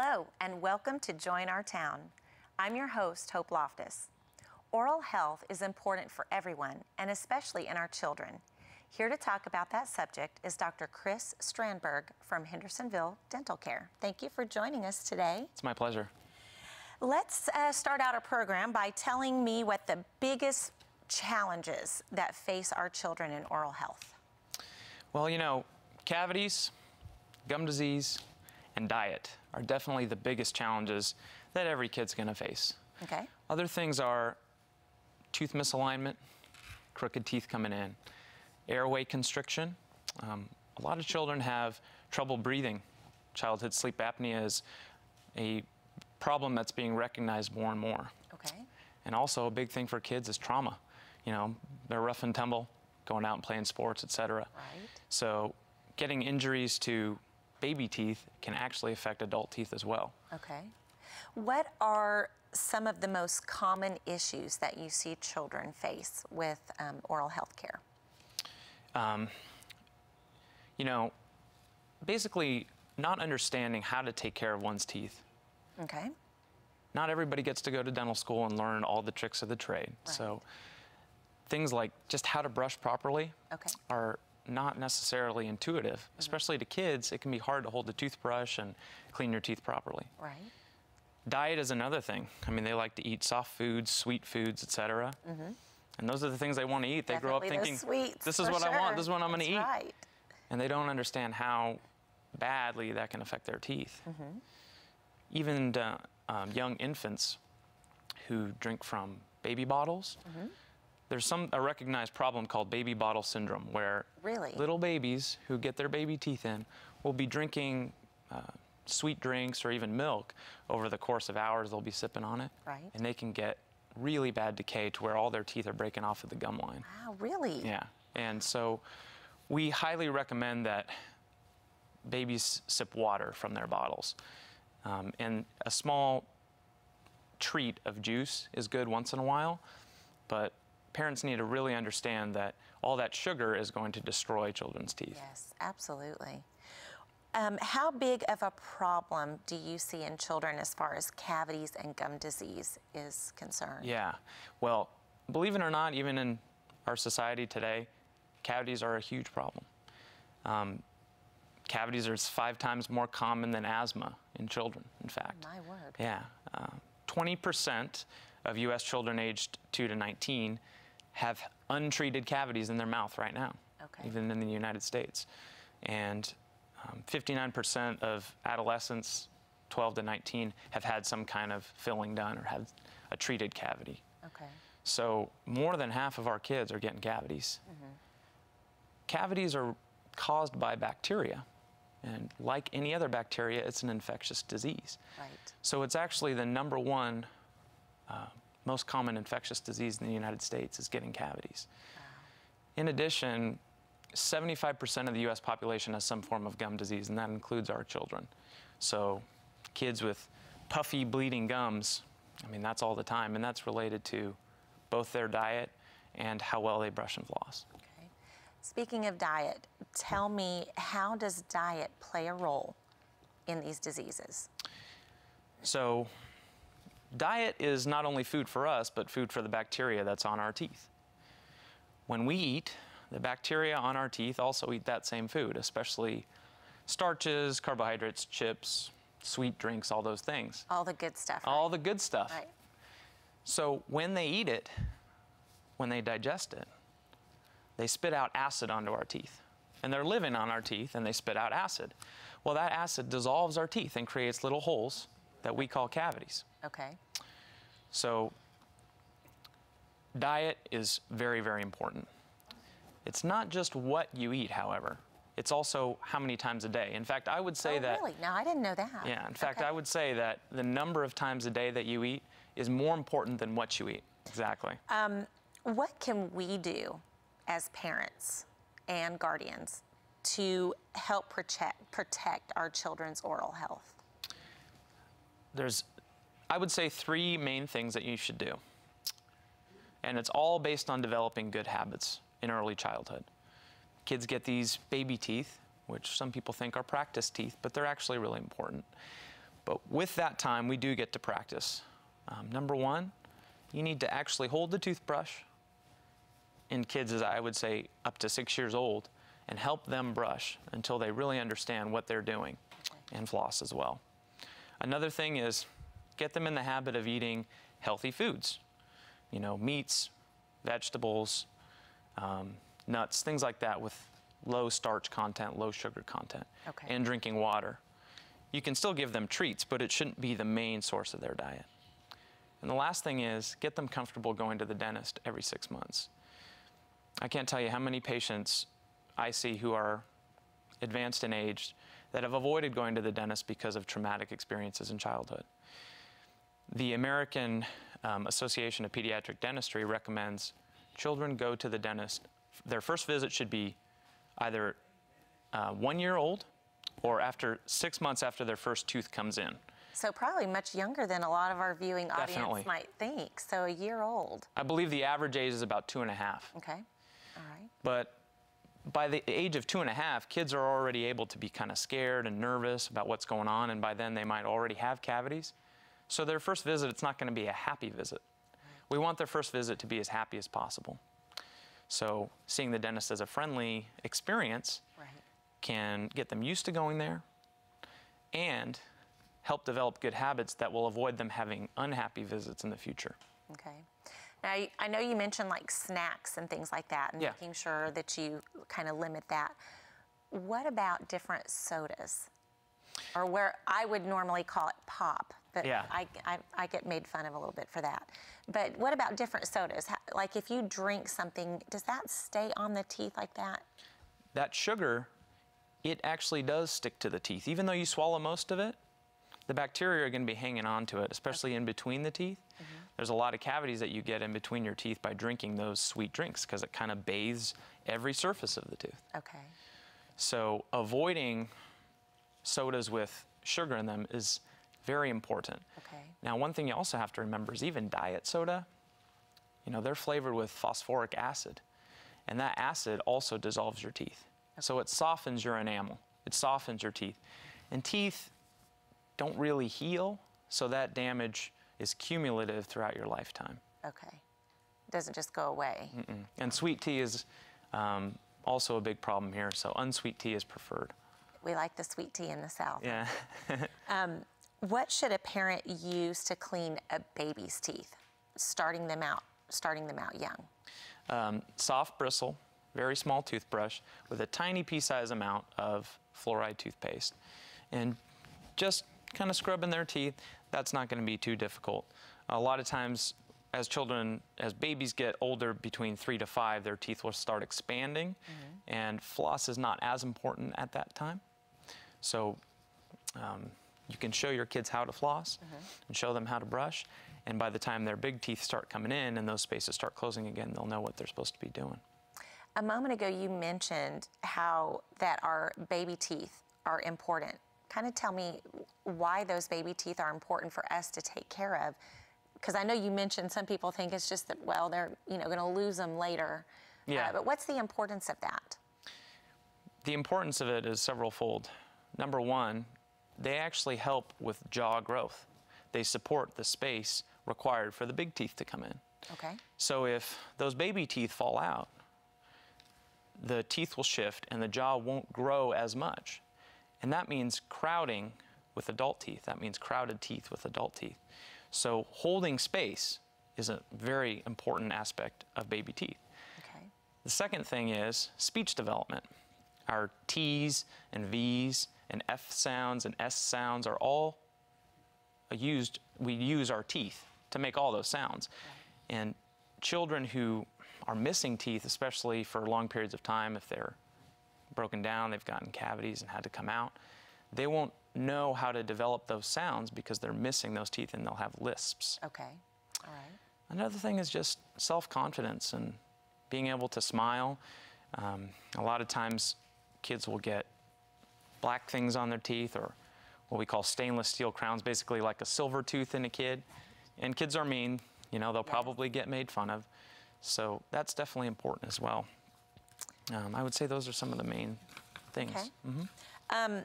Hello, and welcome to Joy in Our Town. I'm your host, Hope Loftus. Oral health is important for everyone, and especially in our children. Here to talk about that subject is Dr. Chris Strandburg from Hendersonville Dental Care. Thank you for joining us today. It's my pleasure. Let's uh, start out our program by telling me what the biggest challenges that face our children in oral health. Well, you know, cavities, gum disease, and diet are definitely the biggest challenges that every kid's going to face. Okay. Other things are tooth misalignment, crooked teeth coming in, airway constriction. Um, a lot of children have trouble breathing. Childhood sleep apnea is a problem that's being recognized more and more. Okay. And also a big thing for kids is trauma. You know, they're rough and tumble, going out and playing sports, etc. Right. So getting injuries to baby teeth can actually affect adult teeth as well. Okay. What are some of the most common issues that you see children face with um, oral health care? Um, you know, basically not understanding how to take care of one's teeth. Okay. Not everybody gets to go to dental school and learn all the tricks of the trade. Right. So things like just how to brush properly Okay. are not necessarily intuitive, especially to kids. It can be hard to hold the toothbrush and clean your teeth properly. Right. Diet is another thing. I mean, they like to eat soft foods, sweet foods, etc. Mm -hmm. And those are the things they want to eat. They grow up. Thinking, sweets, this is what I want, this is what I'm going to eat. Right. And they don't understand how badly that can affect their teeth. Mm-hmm. Even uh, um, young infants who drink from baby bottles, Mm-hmm. There's some a recognized problem called baby bottle syndrome, where Really? little babies who get their baby teeth in will be drinking uh, sweet drinks or even milk over the course of hours. They'll be sipping on it, Right. and they can get really bad decay to where all their teeth are breaking off at the gum line. Wow, really? Yeah, and so we highly recommend that babies sip water from their bottles. Um, and a small treat of juice is good once in a while, but parents need to really understand that all that sugar is going to destroy children's teeth. Yes, absolutely. Um, how big of a problem do you see in children as far as cavities and gum disease is concerned? Yeah, well, believe it or not, even in our society today, cavities are a huge problem. Um, cavities are five times more common than asthma in children, in fact. My word. Yeah. Uh, 20% of US children aged 2 to 19 have untreated cavities in their mouth right now, Okay. even in the United States. And um, 59% of adolescents 12 to 19 have had some kind of filling done or had a treated cavity. Okay. So more than half of our kids are getting cavities. Mm-hmm. Cavities are caused by bacteria. And like any other bacteria, it's an infectious disease. Right. So it's actually the number one uh, most common infectious disease in the United States is getting cavities. In addition, 75% of the US population has some form of gum disease, and that includes our children. So kids with puffy, bleeding gums, I mean, that's all the time, and that's related to both their diet and how well they brush and floss. Okay. Speaking of diet, tell me how does diet play a role in these diseases? So, diet is not only food for us, but food for the bacteria that's on our teeth. When we eat, the bacteria on our teeth also eat that same food, especially starches, carbohydrates, chips, sweet drinks, all those things. All the good stuff. right? All the good stuff. Right. So, when they eat it, when they digest it, they spit out acid onto our teeth. And they're living on our teeth and they spit out acid. Well, that acid dissolves our teeth and creates little holes that we call cavities. Okay. So, diet is very, very important. It's not just what you eat, however, it's also how many times a day. In fact, I would say oh, that. really? No, I didn't know that. Yeah, in fact, Okay. I would say that the number of times a day that you eat is more important than what you eat. Exactly. Um, what can we do as parents and guardians to help protect protect our children's oral health? There's, I would say, three main things that you should do. And it's all based on developing good habits in early childhood. Kids get these baby teeth, which some people think are practice teeth, but they're actually really important. But with that time, we do get to practice. Um, number one, you need to actually hold the toothbrush in kids, as I would say, up to six years old, and help them brush until they really understand what they're doing and floss as well. Another thing is get them in the habit of eating healthy foods, you know, meats, vegetables, um, nuts, things like that with low starch content, low sugar content, Okay. and drinking water. You can still give them treats, but it shouldn't be the main source of their diet. And the last thing is get them comfortable going to the dentist every six months. I can't tell you how many patients I see who are advanced in age that have avoided going to the dentist because of traumatic experiences in childhood. The American um, Association of Pediatric Dentistry recommends children go to the dentist. Their first visit should be either uh, one year old or after six months after their first tooth comes in. So probably much younger than a lot of our viewing audience Definitely. might think. So a year old. I believe the average age is about two and a half. Okay. All right. But by the age of two and a half, kids are already able to be kind of scared and nervous about what's going on, and by then they might already have cavities. So their first visit, it's not going to be a happy visit. We want their first visit to be as happy as possible. So seeing the dentist as a friendly experience Right. can get them used to going there and help develop good habits that will avoid them having unhappy visits in the future. Okay. Now, I- I know you mentioned like snacks and things like that and Yeah. making sure that you kind of limit that. What about different sodas? Or where I would normally call it pop, but Yeah. I, I, I get made fun of a little bit for that. But what about different sodas? How- Like if you drink something, does that stay on the teeth like that? that sugar, it actually does stick to the teeth. Even though you swallow most of it, the bacteria are going to be hanging on to it, especially in between the teeth. Mm-hmm. There's a lot of cavities that you get in between your teeth by drinking those sweet drinks because it kind of bathes every surface of the tooth. Okay. So avoiding sodas with sugar in them is very important. Okay. Now, one thing you also have to remember is even diet soda, you know, they're flavored with phosphoric acid, and that acid also dissolves your teeth. So it softens your enamel, it softens your teeth. And teeth don't really heal, so that damage is cumulative throughout your lifetime. Okay. Doesn't just go away. And sweet tea is um, also a big problem here, so unsweet tea is preferred. We like the sweet tea in the South. Yeah. What should a parent use to clean a baby's teeth, starting them out, starting them out young? um, soft bristle, very small toothbrush with a tiny pea-sized amount of fluoride toothpaste. And just kind of scrubbing their teeth, that's not going to be too difficult. A lot of times, as children, as babies get older, between three to five, their teeth will start expanding, and floss is not as important at that time. So um, you can show your kids how to floss and show them how to brush. And by the time their big teeth start coming in and those spaces start closing again, they'll know what they're supposed to be doing. A moment ago, you mentioned how that our baby teeth are important. Kind of tell me why those baby teeth are important for us to take care of. Because I know you mentioned some people think it's just that, well, they're you know going to lose them later. Uh, Yeah. but what's the importance of that? The importance of it is several fold. Number one, they actually help with jaw growth. They support the space required for the big teeth to come in. Okay. So if those baby teeth fall out, the teeth will shift and the jaw won't grow as much. And that means crowding with adult teeth. That means crowded teeth with adult teeth. So holding space is a very important aspect of baby teeth. Okay. The second thing is speech development. Our T's and V's and F sounds and S sounds are all used, we use our teeth to make all those sounds. And children who are missing teeth, especially for long periods of time, if they're broken down, they've gotten cavities and had to come out, they won't know how to develop those sounds because they're missing those teeth and they'll have lisps. Okay. All right. Another thing is just self confidence and being able to smile. Um, a lot of times, kids will get black things on their teeth or what we call stainless steel crowns, basically like a silver tooth in a kid. And kids are mean, you know, they'll probably get made fun of. So that's definitely important as well. Um, I would say those are some of the main things. Okay.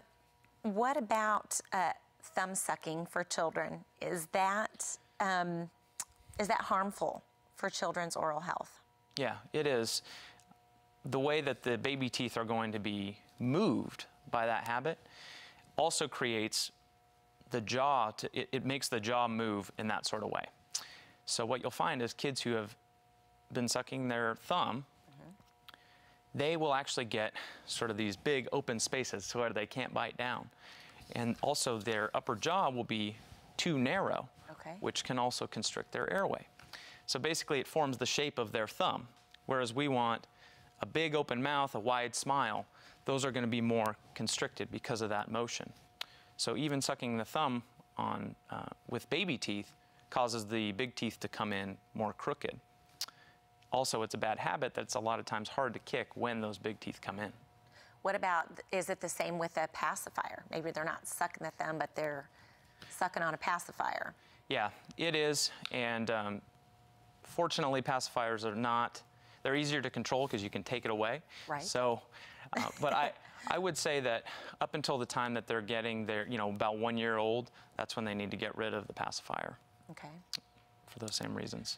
What about uh, thumb sucking for children. Is that um, is that harmful for children's oral health? Yeah, it is. The way that the baby teeth are going to be moved by that habit also creates the jaw, to, it, it makes the jaw move in that sort of way. So what you'll find is kids who have been sucking their thumb, mm-hmm. they will actually get sort of these big open spaces so where they can't bite down. And also their upper jaw will be too narrow, Okay. which can also constrict their airway. So basically it forms the shape of their thumb, whereas we want a big open mouth, a wide smile. Those are going to be more constricted because of that motion. So even sucking the thumb on uh, with baby teeth causes the big teeth to come in more crooked. Also, it's a bad habit that's a lot of times hard to kick when those big teeth come in. What about is it the same with a pacifier? Maybe they're not sucking the thumb, but they're sucking on a pacifier. Yeah, it is. And um, fortunately, pacifiers are not, they're easier to control because you can take it away. Right. So, uh, but I, I would say that up until the time that they're getting their, you know, about one year old, that's when they need to get rid of the pacifier Okay. for those same reasons.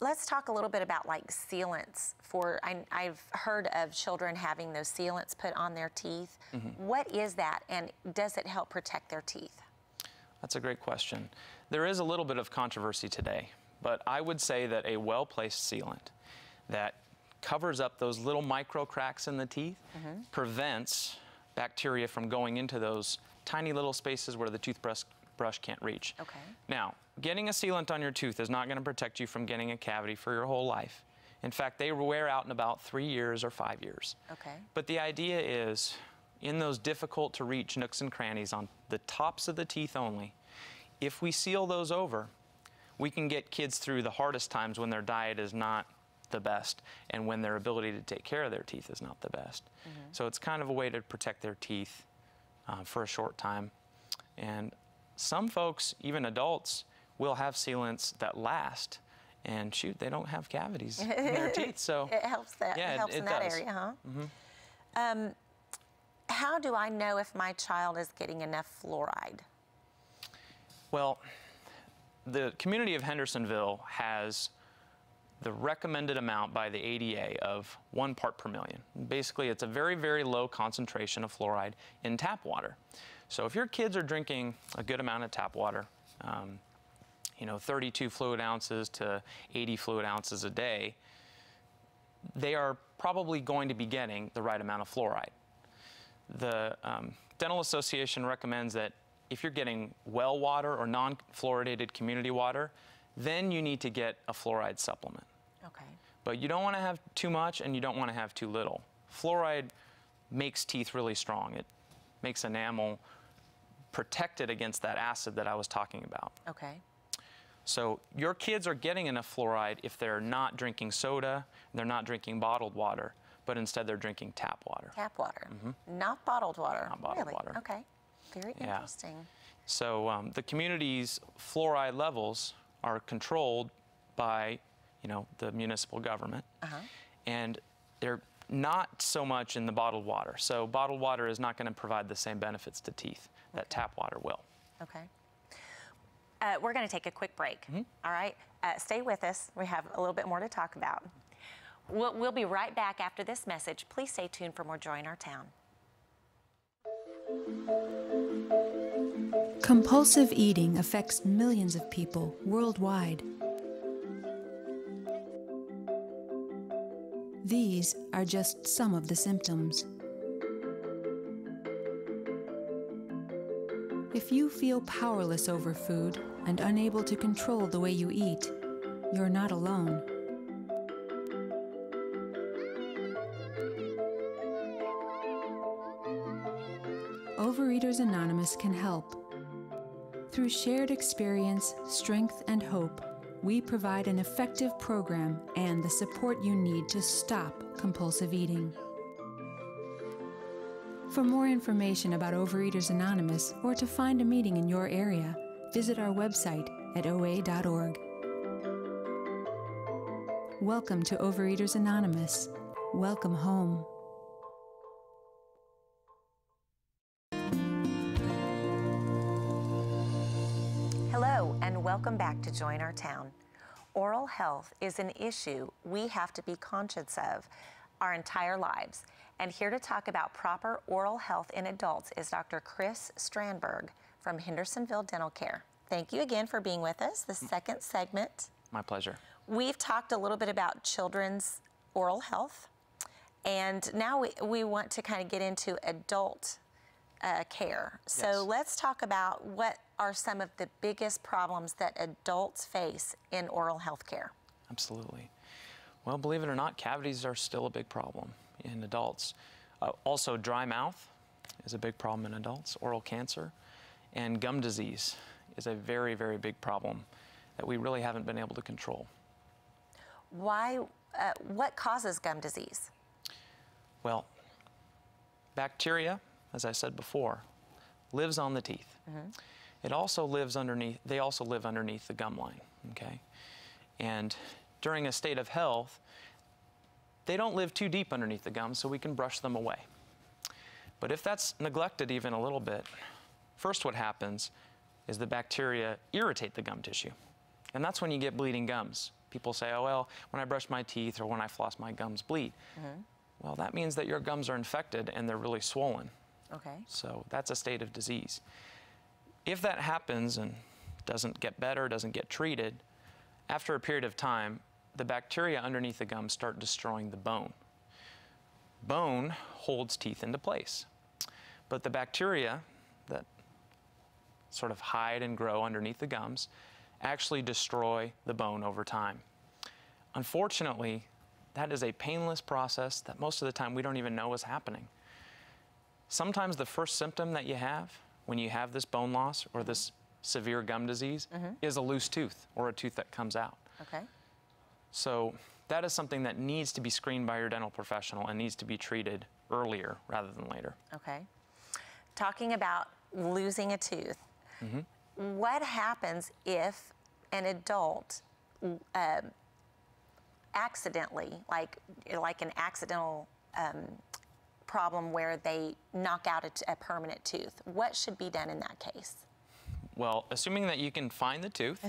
Let's talk a little bit about like sealants. For I, I've heard of children having those sealants put on their teeth. What is that, and does it help protect their teeth? That's a great question. There is a little bit of controversy today, but I would say that a well placed sealant that covers up those little micro cracks in the teeth mm-hmm. prevents bacteria from going into those tiny little spaces where the toothbrush brush can't reach. Okay. Now, getting a sealant on your tooth is not going to protect you from getting a cavity for your whole life. In fact, they wear out in about three years or five years. Okay. But the idea is in those difficult to reach nooks and crannies on the tops of the teeth only, if we seal those over, we can get kids through the hardest times when their diet is not the best and when their ability to take care of their teeth is not the best. So it's kind of a way to protect their teeth uh, for a short time. And some folks, even adults, will have sealants that last. And shoot, they don't have cavities in their teeth. So It helps that. Yeah, it it- helps it in that does. area, huh? Um, how do I know if my child is getting enough fluoride? Well, the community of Hendersonville has the recommended amount by the ADA of one part per million. Basically, it's a very, very low concentration of fluoride in tap water. So if your kids are drinking a good amount of tap water, um, you know, 32 fluid ounces to 80 fluid ounces a day, they are probably going to be getting the right amount of fluoride. The um, Dental Association recommends that if you're getting well water or non fluoridated community water, then you need to get a fluoride supplement. But you don't want to have too much and you don't want to have too little. Fluoride makes teeth really strong. It makes enamel protected against that acid that I was talking about. Okay. So your kids are getting enough fluoride if they're not drinking soda, they're not drinking bottled water, but instead they're drinking tap water. Tap water, mm -hmm. not bottled water. Not bottled really? water. Okay. Very Yeah. interesting. So um, the community's fluoride levels are controlled by, you know, the municipal government, and they're not so much in the bottled water. So bottled water is not going to provide the same benefits to teeth that tap water will. Okay. Uh, we're going to take a quick break. Mm-hmm. all right. Uh, stay with us. We have a little bit more to talk about. We'll, we'll be right back after this message. Please stay tuned for more Joy in Our Town. Compulsive eating affects millions of people worldwide. These are just some of the symptoms. If you feel powerless over food and unable to control the way you eat, you're not alone. Overeaters Anonymous can help. Through shared experience, strength, and hope, we provide an effective program and the support you need to stop compulsive eating. For more information about Overeaters Anonymous or to find a meeting in your area, visit our website at oa.org. Welcome to Overeaters Anonymous. Welcome home. Welcome back to Joy in Our Town. Oral health is an issue we have to be conscious of our entire lives. And here to talk about proper oral health in adults is Dr. Chris Strandburg from Hendersonville Dental Care. Thank you again for being with us, the second segment. My pleasure. We've talked a little bit about children's oral health, and now we, we want to kind of get into adult uh, care. So Yes. let's talk about what are some of the biggest problems that adults face in oral health care. Absolutely. Well, believe it or not, cavities are still a big problem in adults. Uh, also, dry mouth is a big problem in adults, oral cancer, and gum disease is a very, very big problem that we really haven't been able to control. Why, uh, what causes gum disease? Well, bacteria, as I said before, lives on the teeth. It also lives underneath, they also live underneath the gum line, okay? And during a state of health, they don't live too deep underneath the gum, so we can brush them away. But if that's neglected even a little bit, first what happens is the bacteria irritate the gum tissue. And that's when you get bleeding gums. People say, oh, well, when I brush my teeth or when I floss, my gums bleed. Mm-hmm. Well, that means that your gums are infected and they're really swollen. Okay. So that's a state of disease. If that happens and doesn't get better, doesn't get treated, after a period of time, the bacteria underneath the gum start destroying the bone. Bone holds teeth into place. But the bacteria that sort of hide and grow underneath the gums actually destroy the bone over time. Unfortunately, that is a painless process that most of the time we don't even know is happening. Sometimes the first symptom that you have when you have this bone loss or this severe gum disease is a loose tooth or a tooth that comes out. Okay. So that is something that needs to be screened by your dental professional and needs to be treated earlier rather than later. Okay. Talking about losing a tooth, what happens if an adult um, accidentally, like like an accidental um, problem where they knock out a, t- a permanent tooth? What should be done in that case? Well, assuming that you can find the tooth,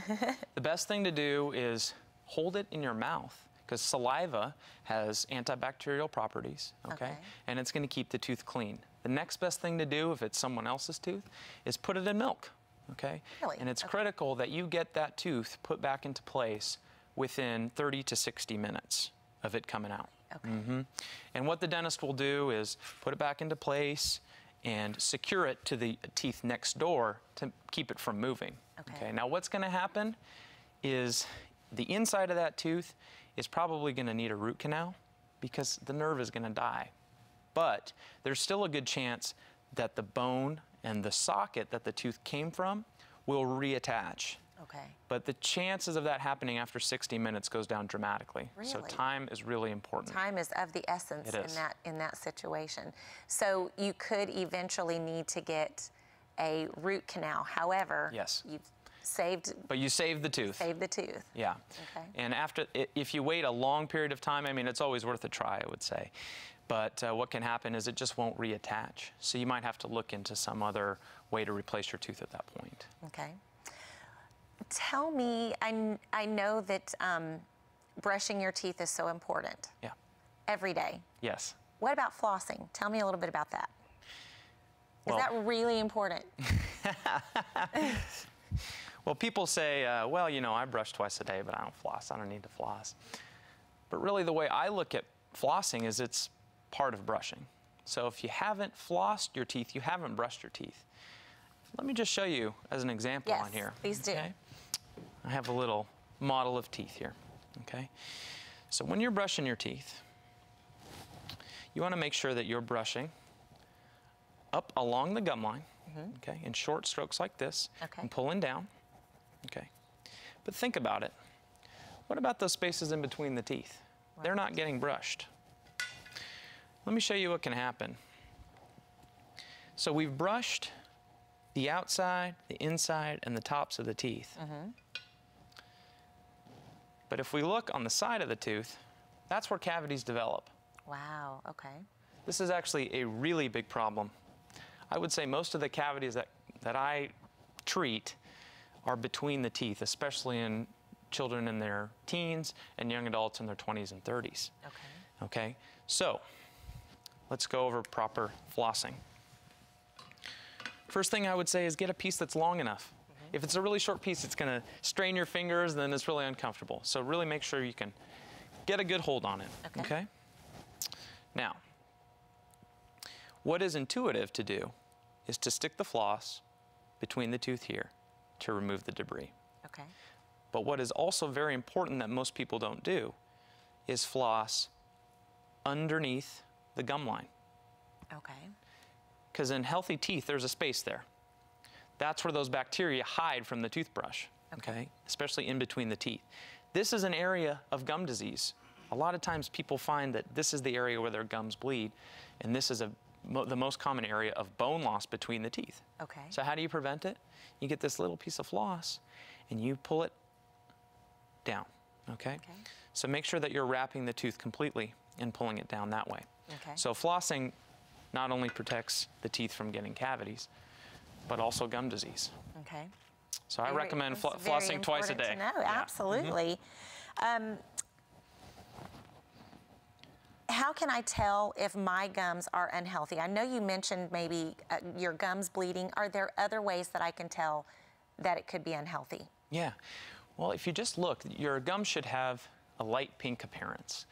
the best thing to do is hold it in your mouth because saliva has antibacterial properties, okay? Okay. And it's going to keep the tooth clean. The next best thing to do if it's someone else's tooth is put it in milk, okay? Really? And it's Okay. critical that you get that tooth put back into place within 30 to 60 minutes of it coming out. Okay. Mhm. And what the dentist will do is put it back into place and secure it to the teeth next door to keep it from moving. Okay. Now, what's going to happen is the inside of that tooth is probably going to need a root canal because the nerve is going to die. But there's still a good chance that the bone and the socket that the tooth came from will reattach. Okay. But the chances of that happening after 60 minutes goes down dramatically. So time is really important. Time is of the essence in that in that situation. So you could eventually need to get a root canal. However, Yes. you've saved But you save the tooth. saved the tooth. Yeah. Okay. And after, if you wait a long period of time, I mean, it's always worth a try, I would say. But uh, what can happen is it just won't reattach. So you might have to look into some other way to replace your tooth at that point. Okay. Tell me, I, I know that um, brushing your teeth is so important Yeah. every day. Yes. What about flossing? Tell me a little bit about that. Is Well- that really important? Well, people say, uh, well, you know, I brush twice a day, but I don't floss. I don't need to floss. But really, the way I look at flossing is it's part of brushing. So if you haven't flossed your teeth, you haven't brushed your teeth. Let me just show you as an example on Yes, here. please do. I have a little model of teeth here. Okay. So when you're brushing your teeth, you want to make sure that you're brushing up along the gum line, mm-hmm. okay, in short strokes like this. Okay. and pulling down, okay. But think about it. What about those spaces in between the teeth? They're not getting brushed. Let me show you what can happen. So we've brushed the outside, the inside, and the tops of the teeth. Mm-hmm. But if we look on the side of the tooth, that's where cavities develop. Wow. Okay. This is actually a really big problem. I would say most of the cavities that, that I treat are between the teeth, especially in children in their teens and young adults in their 20s and 30s. Okay. Okay, so let's go over proper flossing. First thing I would say is get a piece that's long enough. If it's a really short piece, it's gonna strain your fingers, and then it's really uncomfortable. So really make sure you can get a good hold on it, Okay. okay? Now, what is intuitive to do is to stick the floss between the tooth here to remove the debris. Okay. But what is also very important that most people don't do is floss underneath the gum line. Okay. Because in healthy teeth, there's a space there. That's where those bacteria hide from the toothbrush, Okay. okay? Especially in between the teeth. This is an area of gum disease. A lot of times people find that this is the area where their gums bleed, and this is a, mo- the most common area of bone loss between the teeth. Okay. So how do you prevent it? You get this little piece of floss and you pull it down, okay? Okay. So make sure that you're wrapping the tooth completely and pulling it down that way. Okay. So flossing not only protects the teeth from getting cavities, but also gum disease. Okay. So I Very- recommend very flossing twice a day. Know. Yeah. Absolutely. Um, how can I tell if my gums are unhealthy? I know you mentioned maybe uh, your gums bleeding. Are there other ways that I can tell that it could be unhealthy? Yeah. Well, if you just look, your gum should have a light pink appearance.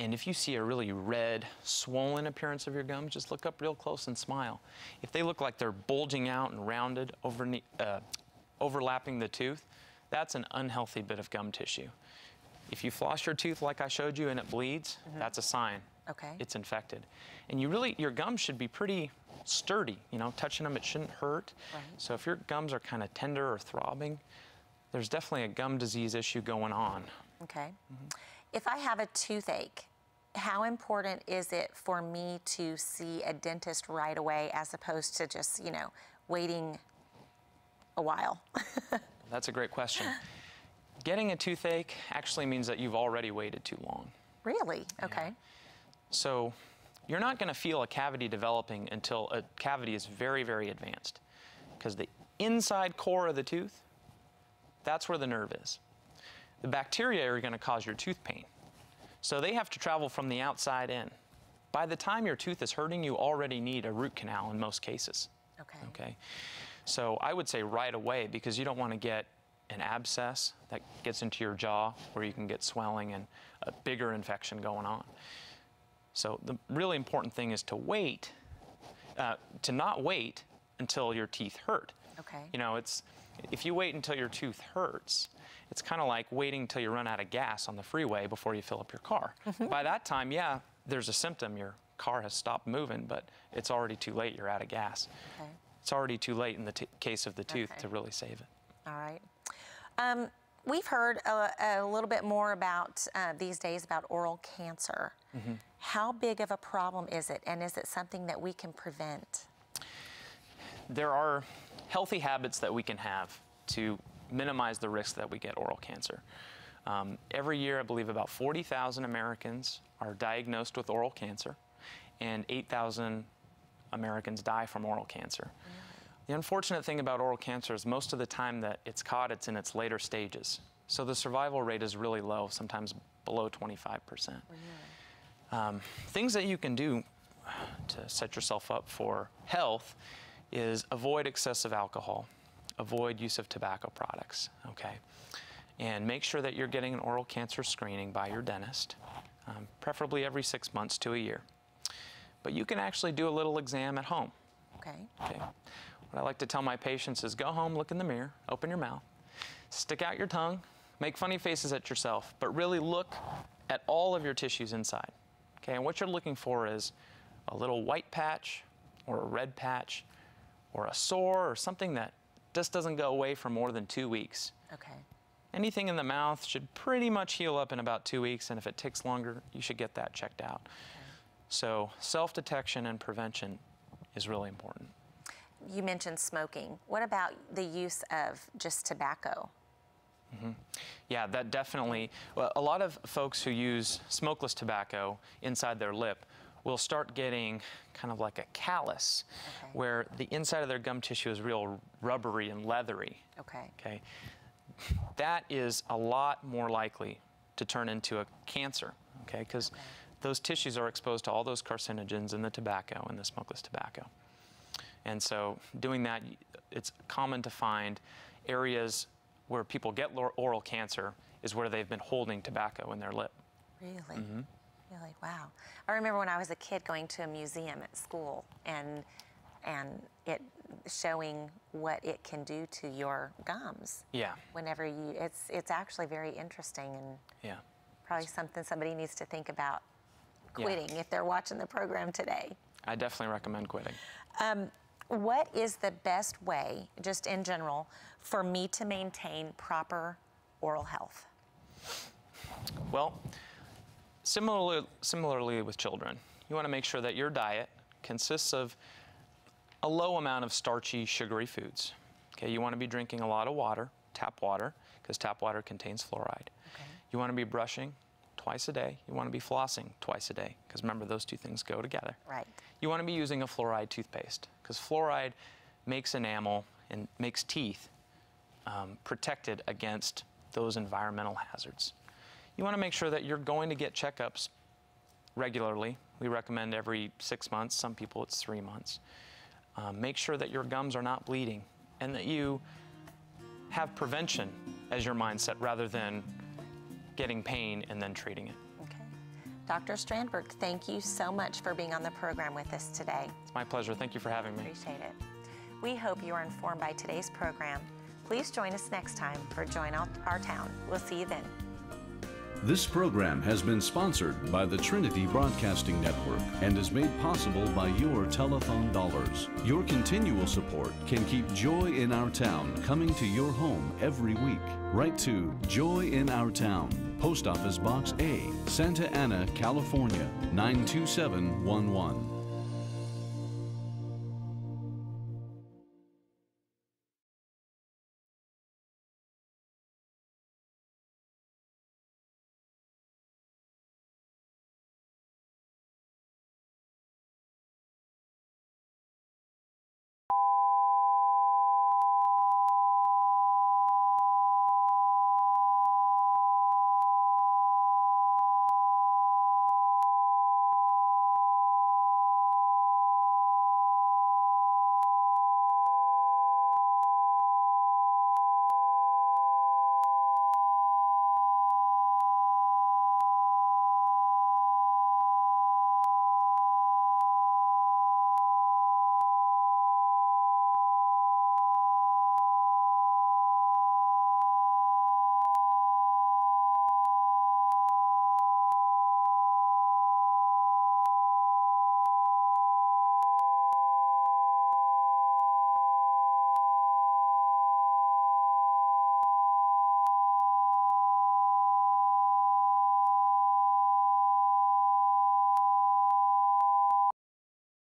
And if you see a really red, swollen appearance of your gums, just look up real close and smile. If they look like they're bulging out and rounded, over, uh, overlapping the tooth, that's an unhealthy bit of gum tissue. If you floss your tooth like I showed you and it bleeds, that's a sign Okay. it's infected. And you really, your gums should be pretty sturdy. You know, touching them, it shouldn't hurt. Right. So if your gums are kind of tender or throbbing, there's definitely a gum disease issue going on. Okay. Mm-hmm. If I have a toothache, how important is it for me to see a dentist right away as opposed to just, you know, waiting a while? That's a great question. Getting a toothache actually means that you've already waited too long. really? Okay. So you're not going to feel a cavity developing until a cavity is very, very advanced. Because the inside core of the tooth, that's where the nerve is. The bacteria are going to cause your tooth pain. So they have to travel from the outside in. By the time your tooth is hurting, you already need a root canal in most cases. Okay. Okay. So I would say right away because you don't want to get an abscess that gets into your jaw where you can get swelling and a bigger infection going on. So the really important thing is to wait, uh, to not wait until your teeth hurt. Okay. You know, it's if you wait until your tooth hurts, it's kind of like waiting until you run out of gas on the freeway before you fill up your car. By that time, yeah, there's a symptom. Your car has stopped moving, but it's already too late. You're out of gas. Okay. It's already too late in the t- case of the tooth Okay. to really save it. All right. Um, we've heard a, a little bit more about uh, these days about oral cancer. Mm-hmm. How big of a problem is it, and is it something that we can prevent? There are healthy habits that we can have to minimize the risk that we get oral cancer. Um, every year, I believe about 40,000 Americans are diagnosed with oral cancer, and 8,000 Americans die from oral cancer. The unfortunate thing about oral cancer is most of the time that it's caught, it's in its later stages. So the survival rate is really low, sometimes below 25%. Um, things that you can do to set yourself up for health is avoid excessive alcohol, avoid use of tobacco products, okay? And make sure that you're getting an oral cancer screening by your dentist, um, preferably every six months to a year. But you can actually do a little exam at home, Okay. okay? What I like to tell my patients is go home, look in the mirror, open your mouth, stick out your tongue, make funny faces at yourself, but really look at all of your tissues inside. Okay, and what you're looking for is a little white patch or a red patch or a sore or something that just doesn't go away for more than two weeks. Okay. Anything in the mouth should pretty much heal up in about two weeks, and if it takes longer, you should get that checked out. So, self detection and prevention is really important. You mentioned smoking. What about the use of just tobacco? Mm-hmm. Yeah, that definitely. Well, a lot of folks who use smokeless tobacco inside their lip will start getting kind of like a callus Okay. where the inside of their gum tissue is real rubbery and leathery. Okay. Okay. That is a lot more likely to turn into a cancer, okay? Because those tissues are exposed to all those carcinogens in the tobacco and the smokeless tobacco. And so doing that, it's common to find areas where people get oral cancer is where they've been holding tobacco in their lip. Really? Mm-hmm. Really? Wow. I remember when I was a kid going to a museum at school and and it showing what it can do to your gums Yeah, whenever you it's it's actually very interesting and yeah. probably something somebody needs to think about Yeah. quitting if they're watching the program today. I definitely recommend quitting. Um, what is the best way, just in general, for me to maintain proper oral health? Well, similarly, similarly with children, you want to make sure that your diet consists of a low amount of starchy, sugary foods. Okay, you want to be drinking a lot of water, tap water, because tap water contains fluoride. You want to be brushing twice a day. You want to be flossing twice a day, because remember, those two things go together. Right. You want to be using a fluoride toothpaste, because fluoride makes enamel and makes teeth um, protected against those environmental hazards. You want to make sure that you're going to get checkups regularly. We recommend every six months, some people it's three months. Um, make sure that your gums are not bleeding and that you have prevention as your mindset rather than getting pain and then treating it. Okay. Dr. Strandburg, thank you so much for being on the program with us today. It's my pleasure. Thank you for having me. Appreciate it. We hope you are informed by today's program. Please join us next time for Joy in Our Our Town. We'll see you then. This program has been sponsored by the Trinity Broadcasting Network and is made possible by your telethon dollars. Your continual support can keep Joy in Our Town coming to your home every week. Write to Joy in Our Town, Post Office Box A, Santa Ana, California 92711.